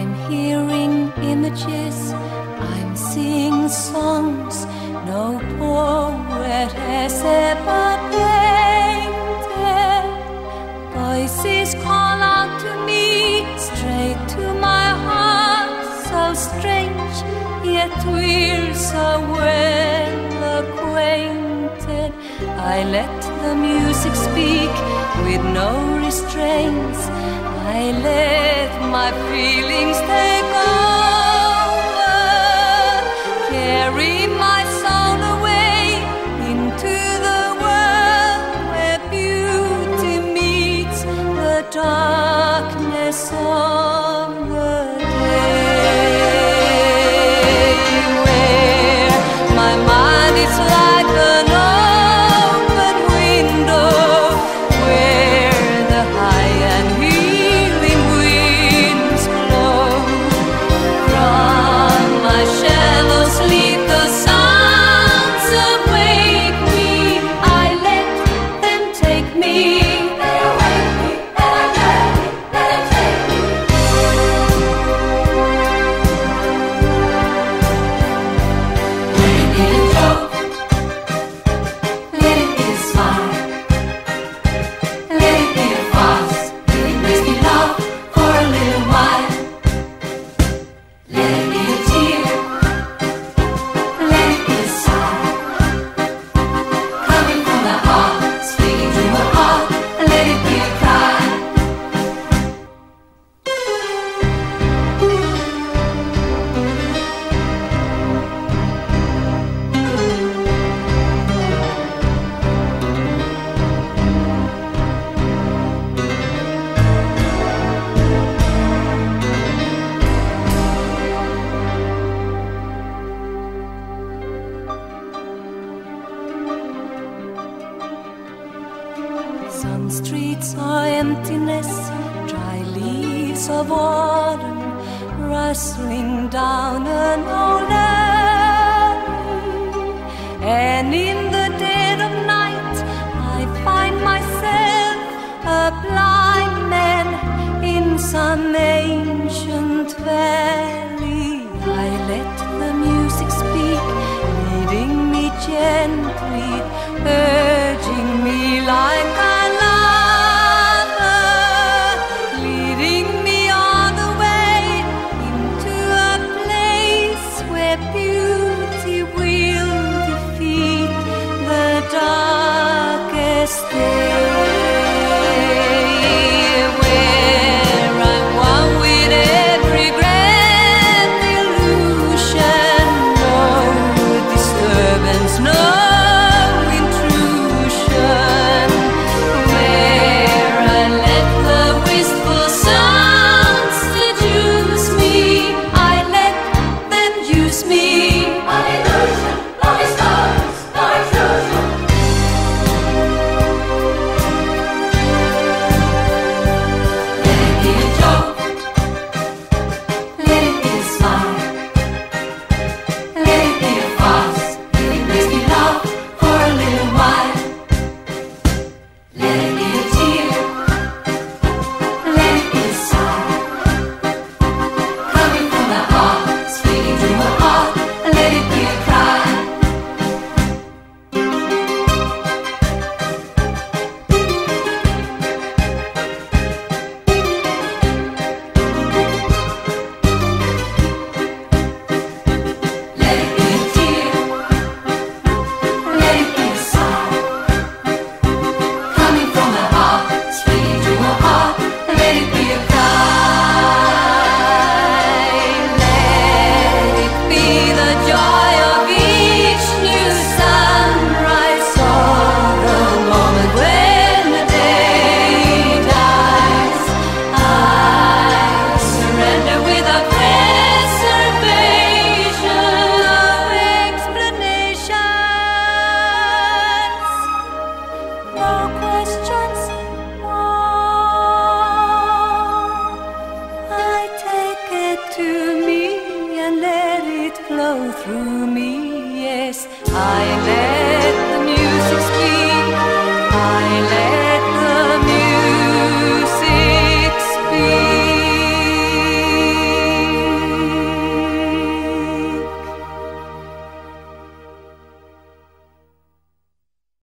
I'm hearing images, I'm seeing songs no poet has ever painted. Voices call out to me, straight to my heart, so strange, yet we're so well acquainted. I let the music speak with no restraints. I let my feelings take on. Some streets are emptiness, dry leaves of autumn rustling down an old alley. And in the dead of night, I find myself a blind man in some ancient valley. I let the music speak, leading me gently. me flow through me. Yes, I let the music speak. I let